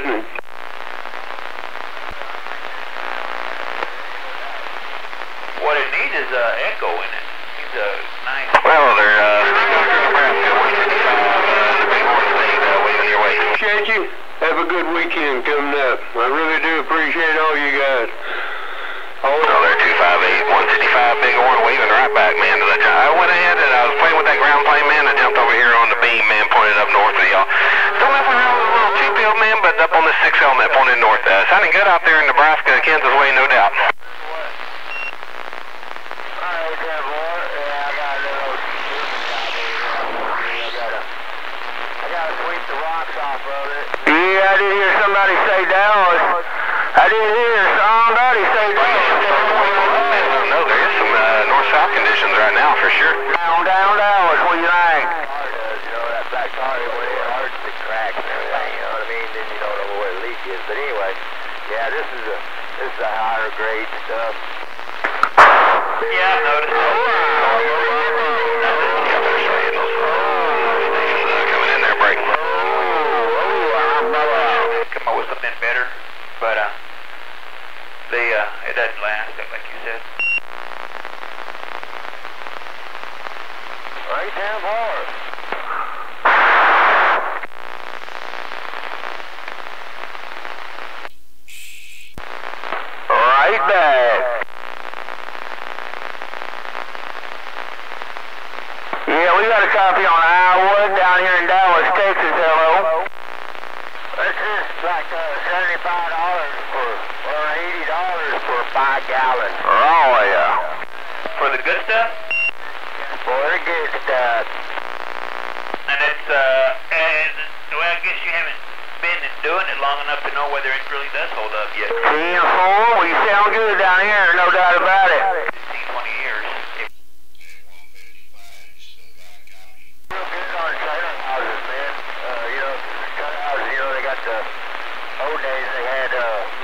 What it needs is uh, echo in it. Needs a nice. Well, they're, uh, Nebraska 165, uh, the big horn thing, uh, waving your way. Appreciate you. Have a good weekend coming up. I really do appreciate all you guys. Oh, they're 258, 165, big horn waving right back, man. To the, I went ahead and I was playing with that ground plane, man. I jumped over here on the beam, man, pointed up north of y'all. Don't have man, but up the six element, pointed north. Uh, sounding good out there in Nebraska, Kansas way, no doubt. Yeah, I did hear somebody say Dallas. I did hear somebody say Dallas. No, there is some uh, north-south conditions right now, for sure. Down, down Dallas, what do you think? You know, that back tire way hard to crack and everything, you know what I mean? Then you don't know where the leak is. But anyway, yeah, this is a this is a higher grade stuff. Yeah, I noticed. Coming in there, break. Come up with something better, but uh, they uh, it doesn't last, like you said. Right down hard. Right back. Yeah, we got a copy on Iowa down here in Dallas, Texas. Hello. This is like uh, seventy-five dollars for or eighty dollars for five gallons. Oh, yeah. For the good stuff? For the good stuff. And it's uh, and well, I guess you haven't been doing it long enough to know whether it really does hold up yet. 10 4, well, you sound good down here, no doubt about it. 15, 20 years. Real good on trailer houses, man. Uh, you know, trailer houses, you know, they got the old days. They had uh,